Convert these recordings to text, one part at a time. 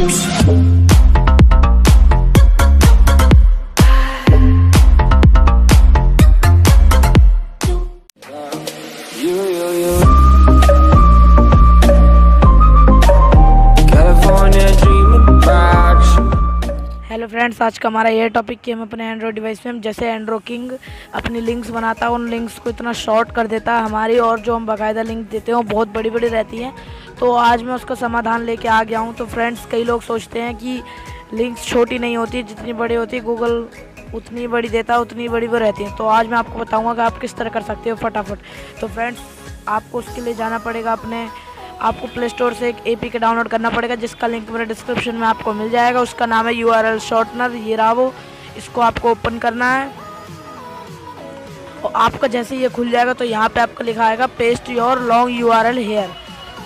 Hello friends आज का हमारा ये टॉपिक कि हम अपने एंड्रॉयड डिवाइस में, हम जैसे एंड्रो किंग अपनी लिंक्स बनाता है, उन लिंक्स को इतना शॉर्ट कर देता है, हमारी और जो हम बाकायदा लिंक देते हैं, वो बहुत बड़ी बड़ी रहती हैं। तो आज मैं उसका समाधान लेके आ गया हूँ। तो फ्रेंड्स कई लोग सोचते हैं कि लिंक्स छोटी नहीं होती, जितनी बड़ी होती गूगल उतनी बड़ी देता है उतनी बड़ी वो रहती है। तो आज मैं आपको बताऊँगा कि आप किस तरह कर सकते हो फटाफट। तो फ्रेंड्स आपको उसके लिए जाना पड़ेगा अपने, आपको प्ले स्टोर से एक ए पी के डाउनलोड करना पड़ेगा, जिसका लिंक मेरे डिस्क्रिप्शन में आपको मिल जाएगा। उसका नाम है यू आर एल शॉर्टनर ये रहा वो। इसको आपको ओपन करना है। और आपका जैसे ये खुल जाएगा तो यहाँ पे आपको लिखा आएगा paste your long U R L here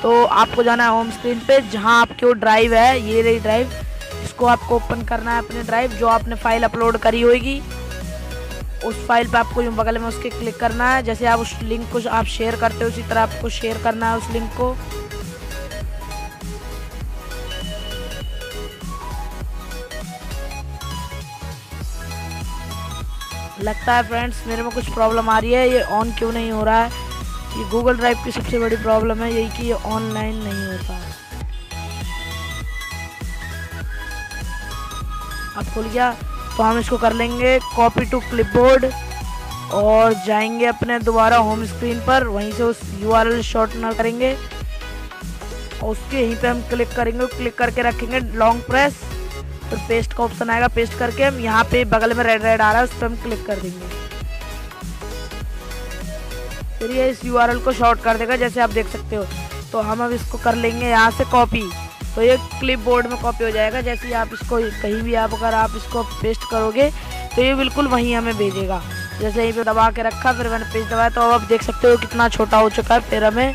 तो आपको जाना है होम स्क्रीन पे, जहाँ आपकी वो ड्राइव है, ये रही ड्राइव इसको आपको ओपन करना है अपनी ड्राइव जो आपने फ़ाइल अपलोड करी होगी, उस फ़ाइल पे आपको यूँ बगल में उसके क्लिक करना है, जैसे आप उस लिंक को आप शेयर करते हो, उसी तरह आपको शेयर करना है उस लिंक को। लगता है फ्रेंड्स मेरे में कुछ प्रॉब्लम आ रही है, ये ऑन क्यों नहीं हो रहा है? ये गूगल ड्राइव की सबसे बड़ी प्रॉब्लम है, यही कि ये ऑनलाइन नहीं होता अब खुल गया तो हम इसको कर लेंगे कॉपी टू क्लिपबोर्ड और जाएँगे अपने दोबारा होम स्क्रीन पर, वहीं से उस यू आर एल शॉर्ट ना करेंगे। और उसके यहीं पे हम क्लिक करेंगे क्लिक करके रखेंगे लॉन्ग प्रेस फिर पेस्ट का ऑप्शन आएगा पेस्ट करके हम यहाँ पे बगल में रेड रेड आ रहा है, उस पर हम क्लिक कर देंगे। फिर ये इस यू को शॉर्ट कर देगा, जैसे आप देख सकते हो। तो हम अब इसको कर लेंगे यहाँ से कॉपी तो ये क्लिप बोर्ड में कॉपी हो जाएगा, जैसे आप इसको, कहीं भी आप अगर आप इसको पेस्ट करोगे तो ये बिल्कुल वहीं हमें भेजेगा। जैसे यहीं पे दबा के रखा, फिर मैंने पेज दबाया तो अब आप देख सकते हो कितना छोटा हो चुका है। फिर हमें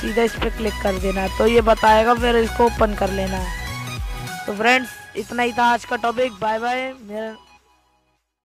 सीधा इस पर क्लिक कर देना है। तो ये बताएगा, फिर इसको ओपन कर लेना है। तो फ्रेंड्स इतना ही था आज का टॉपिक बाय बाय मेरा